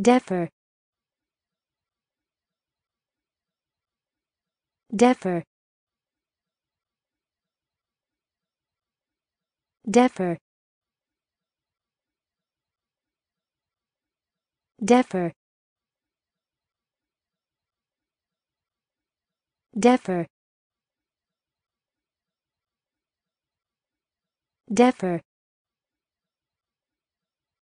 Defer. Defer. Defer. Defer. Defer. Defer.